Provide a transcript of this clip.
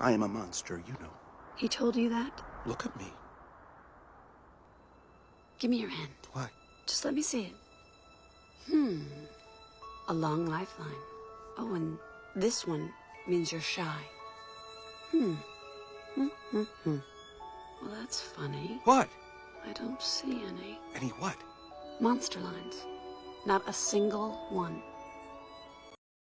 I am a monster, you know. He told you that? Look at me. Give me your hand. Why? Just let me see it. Hmm. A long lifeline. Oh, and this one means you're shy. Hmm. Hmm, hmm, hmm. Well, that's funny. What? I don't see any. Any what? Monster lines. Not a single one.